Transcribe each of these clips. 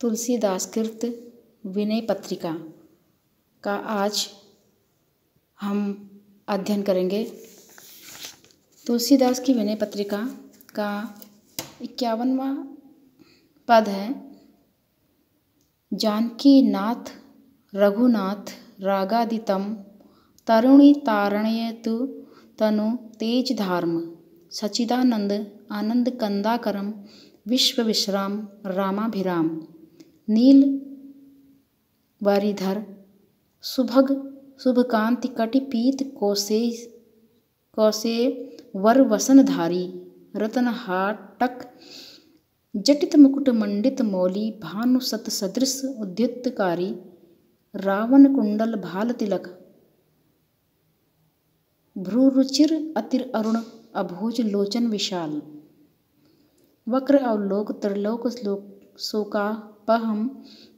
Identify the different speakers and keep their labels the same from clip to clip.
Speaker 1: तुलसीदास कृत विनय पत्रिका का आज हम अध्ययन करेंगे। तुलसीदास की विनय पत्रिका का इक्यावनवा पद है। जानकी नाथ रघुनाथ रागादितम तरुणी तारणयतु तनु तेज धार्म सचिदानंद आनंद कंदाकरम विश्व विश्राम रामाभिराम। नील वारिधर, सुभग, शुभकांति कटि पीत कौसे वर वसनधारी रतन हाटक जटित मुकुट मंडित मौली, भानु सत सदृश उद्युतकारी, रावण कुंडल भाल तिलक, भ्रूरुचिर अतिर अरुण, अभोज लोचन विशाल, वक्र अवलोक, त्रिलोक, श्लोक शोका पहम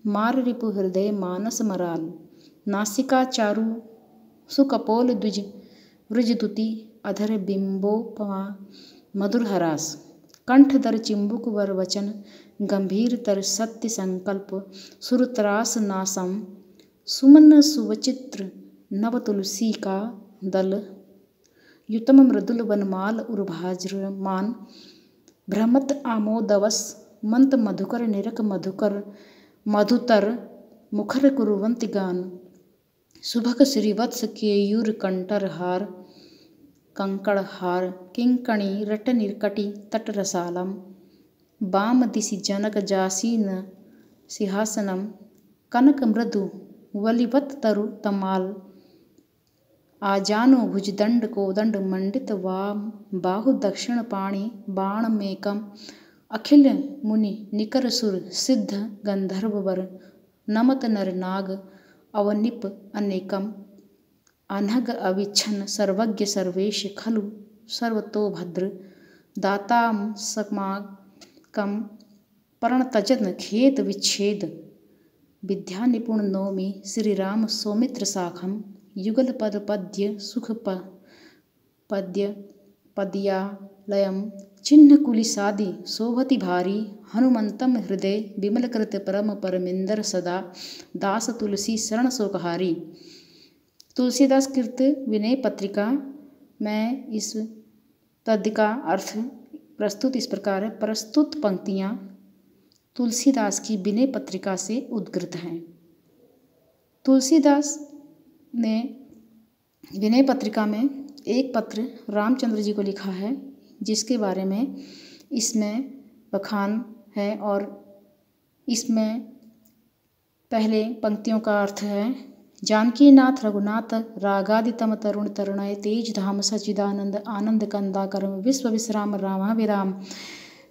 Speaker 1: मार रिपु हृदय मानस मराल नासिका चारु सुकपोल द्विज वृजदुति अधर बिंबोपमा मधुर हरास कंठ दर चिंबुक वर वचन गंभीर तर सत्य संकल्प सुरत्रास नासम सुमन सुवचित्र नव तुलसी का दल युतम मृदुल वनमाल उर्भाज्रमान भ्रमत आमोदवस मंत मधुकर निरक मधुकर, मधुतर, मुखर कुरुवंत गान। सुभग श्रीवत्स केयूर कंटर हार, कंकड़ हार, किंकणी रट निरकटी तट रसालम। बाम दिशि जनक जासीन सिंहासनम, कनक मृदु वलिवत तरु तमाल। आजानो भुजदंड कोदंड मंडित वाम, बाहु दक्षिण पाणी बाण मेकम। अखिल मुनि निकर सुर सिद्ध गंधर्व वर नमत नर नाग अवनिप अनेकम। अनघ अविच्छन सर्वज्ञ सर्वेश खलु सर्वतोभद्र दाताम समाकम परण तजन खेत विच्छेद। विद्या निपुण नौमी श्री राम सौमित्र साखम युगल पद पद्य सुख पद्य पद्यालयम चिन्ह कुलिसादि शोभति भारी हनुमंतम हृदय विमलकृत परम परमिंदर सदा दास तुलसी शरण शोकहारी तुलसीदास कृत विनय पत्रिका, में इस पद का अर्थ प्रस्तुत इस प्रकार है, प्रस्तुत पंक्तियाँ तुलसीदास की विनय पत्रिका से उद्गृत हैं। तुलसीदास ने विनय पत्रिका में एक पत्र रामचंद्र जी को लिखा है जिसके बारे में इसमें बखान है और इसमें पहले पंक्तियों का अर्थ है जानकी नाथ रघुनाथ रागादितम तरुण तरुणय तेज धाम सचिदानंद आनंद कंदा कर्म विश्व विश्राम रामा विराम।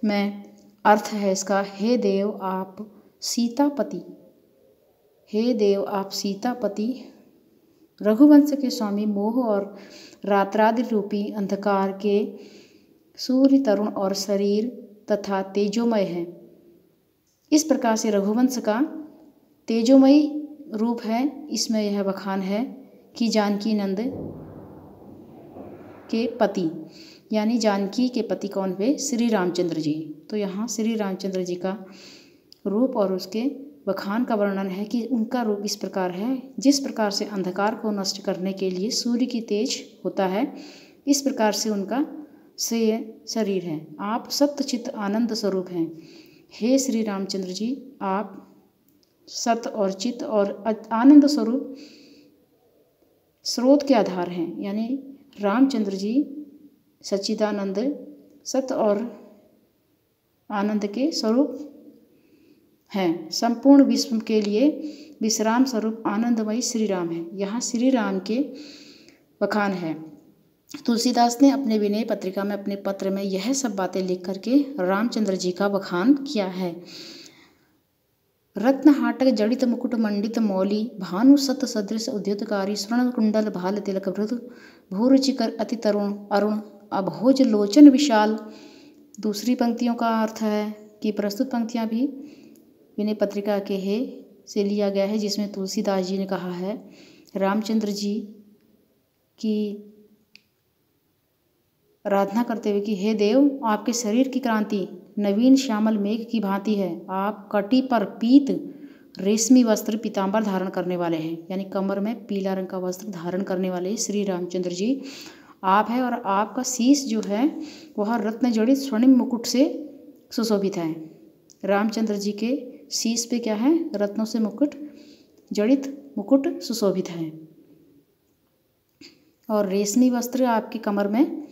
Speaker 1: में अर्थ है इसका, हे देव आप सीतापति, हे देव आप सीतापति, रघुवंश के स्वामी मोह और रात्रादि रूपी अंधकार के सूर्य, तरुण और शरीर तथा तेजोमय है। इस प्रकार से रघुवंश का तेजोमयी रूप है। इसमें यह बखान है कि जानकी नंद के पति, यानी जानकी के पति कौन हुए श्री रामचंद्र जी। तो यहाँ श्री रामचंद्र जी का रूप और उसके बखान का वर्णन है कि उनका रूप इस प्रकार है। जिस प्रकार से अंधकार को नष्ट करने के लिए सूर्य की तेज होता है, इस प्रकार से उनका से शरीर है। आप सत्यचित आनंद स्वरूप हैं। हे श्री रामचंद्र जी, आप सत और चित और आनंद स्वरूप स्रोत के आधार हैं। यानी रामचंद्र जी, सच्चिदानंद, सत और आनंद के स्वरूप हैं। संपूर्ण विश्व के लिए विश्राम स्वरूप आनंदमयी श्री राम है। यहाँ श्री राम के बखान है। तुलसीदास ने अपने विनय पत्रिका में, अपने पत्र में यह सब बातें लिख करके रामचंद्र जी का बखान किया है। रत्न हाटक जड़ित मुकुट मंडित मौली, भानु सत सदृश उद्युतकारी, स्वर्ण कुंडल भाल तिलक वृद भूरुचिकर अति तरुण, अरुण, अभोज लोचन विशाल। दूसरी पंक्तियों का अर्थ है कि प्रस्तुत पंक्तियाँ भी विनय पत्रिका के हे, से लिया गया है, जिसमें तुलसीदास जी ने कहा है, रामचंद्र जी की आराधना करते हुए कि, हे देव, आपके शरीर की क्रांति नवीन श्यामल मेघ की भांति है। आप कटी पर पीत रेशमी वस्त्र पीताम्बर धारण करने वाले हैं। यानी कमर में पीला रंग का वस्त्र धारण करने वाले श्री रामचंद्र जी, आप है और आपका शीश जो है, वह रत्न जड़ित स्वर्णिम मुकुट से सुशोभित है। रामचंद्र जी के शीश पे क्या है? रत्नों से मुकुट, जड़ित मुकुट सुशोभित है। और रेशमी वस्त्र आपकी कमर में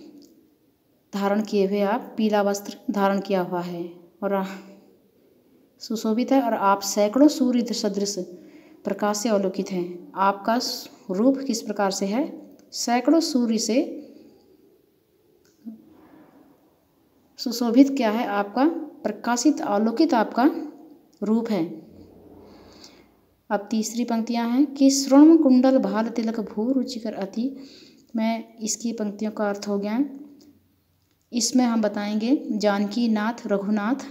Speaker 1: धारण किए हुए आप पीला वस्त्र धारण किया हुआ है और सुशोभित है और आप सैकड़ों सूर्य सदृश प्रकाश से अवलोकित हैं। आपका रूप किस प्रकार से है? सैकड़ों सूर्य से सुशोभित क्या है? आपका प्रकाशित अवलोकित आपका रूप है। अब तीसरी पंक्तियाँ हैं कि श्रवण कुंडल भाल तिलक भू रुचिकर अति। मैं इसकी पंक्तियों का अर्थ हो गया। इसमें हम बताएँगे जानकी नाथ रघुनाथ,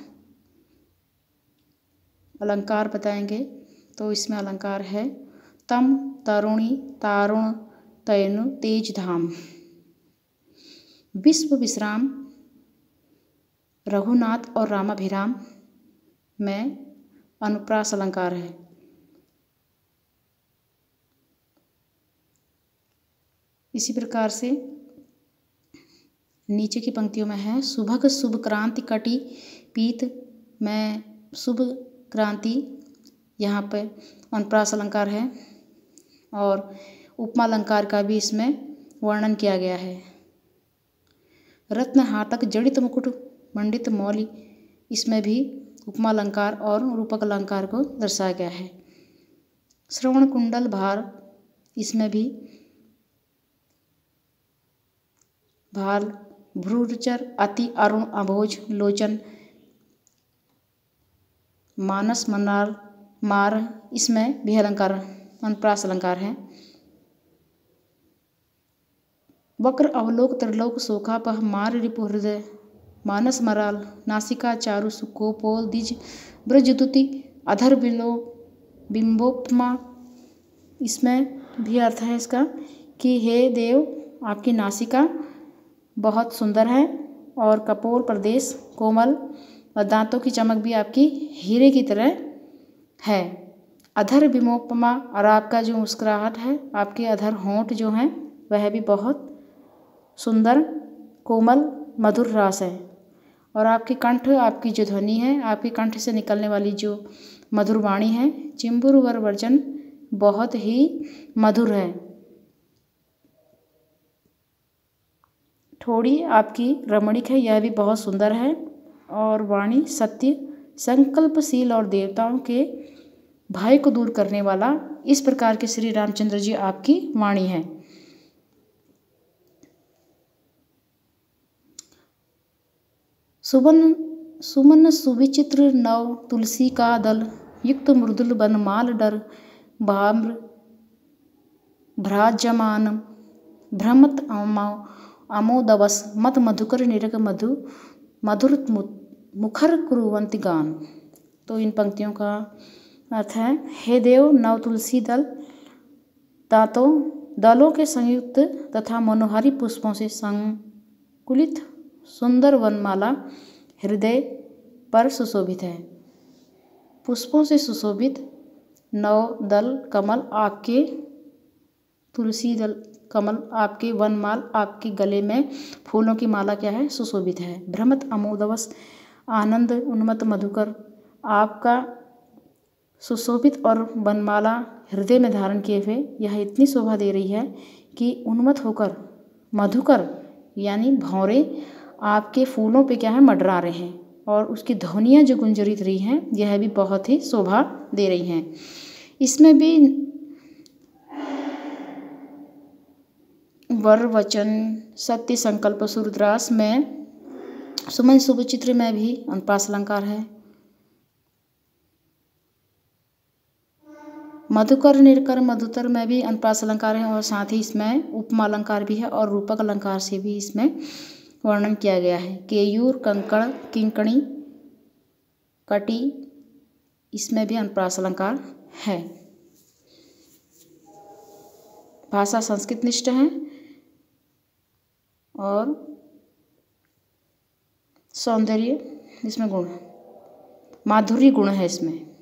Speaker 1: अलंकार बताएँगे तो इसमें अलंकार है, तम, तरुणी, तारुण, तैनु तेज धाम विश्व विश्राम, रघुनाथ और रामाभिराम में अनुप्रास अलंकार है। इसी प्रकार से नीचे की पंक्तियों में है। सुभग शुभ क्रांति कटी पीत, में शुभ क्रांति यहाँ पर अनुप्रास अलंकार है और उपमा अलंकार का भी इसमें वर्णन किया गया है। रत्न हाटक जड़ित मुकुट, मंडित मौली, इसमें भी उपमा अलंकार और रूपक अलंकार को दर्शाया गया है। श्रवण कुंडल भार, इसमें भी भाल भ्रूचर अति अरुण अभोज लोचन, मानस मनार मार, इसमें भी अलंकार, अनुप्रास अलंकार है। वक्र अवलोक, त्रिलोक सोखा पह मार, रिपु, हृदय, मानस मराल, नासिका, चारु, सुकोपोल, दिज ब्रजदुति अधर बिलो बिंबोपमा इसमें भी अर्थ है इसका कि हे देव, आपकी नासिका बहुत सुंदर है और कपोल प्रदेश, कोमल और दांतों की चमक भी आपकी हीरे की तरह है। अधर विमोपमा और आपका जो मुस्कुराहट है, आपके अधर होंठ जो हैं, वह भी बहुत सुंदर, कोमल, मधुर रास है। और आपके कंठ, आपकी जो ध्वनि है, आपके कंठ से निकलने वाली जो मधुर वाणी है, चिंबुर वर वर्जन बहुत ही मधुर है। थोड़ी आपकी रमणिक है, यह भी बहुत सुंदर है। और वाणी सत्य, संकल्पशील और देवताओं के भय को दूर करने वाला इस प्रकार के श्री रामचंद्र जी आपकी वाणी है। सुबन सुमन सुविचित्र नव तुलसी का दल युक्त मृदुल बनमाल डर भाम्र भ्राजमान, भ्रमत अमोदवस मत मधुकर निरग मधु मधुर मुखर कुरुवंती गान। तो इन पंक्तियों का अर्थ है, हे देव, नव तुलसी दल, दांतों, दलों के संयुक्त तथा मनोहारी पुष्पों से संकुलित सुंदर वनमाला हृदय पर सुशोभित है। पुष्पों से सुशोभित नव दल कमल आपके तुलसी दल कमल, आपके वनमाल, आपके गले में फूलों की माला क्या है? सुशोभित है। भ्रमत अमोदवश आनंद उन्मत मधुकर, आपका सुशोभित और वनमाला हृदय में धारण किए हुए यह इतनी शोभा दे रही है कि उन्मत होकर, मधुकर, यानी भौरे, आपके फूलों पे क्या है? मडरा रहे हैं और उसकी ध्वनियाँ जो गुंजरित रही हैं, यह भी बहुत ही शोभा दे रही हैं। इसमें भी वर, वचन, सत्य संकल्प सूर्यद्रास में सुमन शुभ चित्र में भी अनुपास अलंकार है। मधुकर, निरकर, मधुतर में भी अनुपास अलंकार है और साथ ही इसमें उपमा अलंकार भी है और रूपक अलंकार से भी इसमें वर्णन किया गया है। केयूर, कंकड़, किंकणी, कटी, इसमें भी अनुप्रास अलंकार है। भाषा संस्कृत निष्ठ है। और सौंदर्य इसमें गुण माधुरी गुण है इसमें।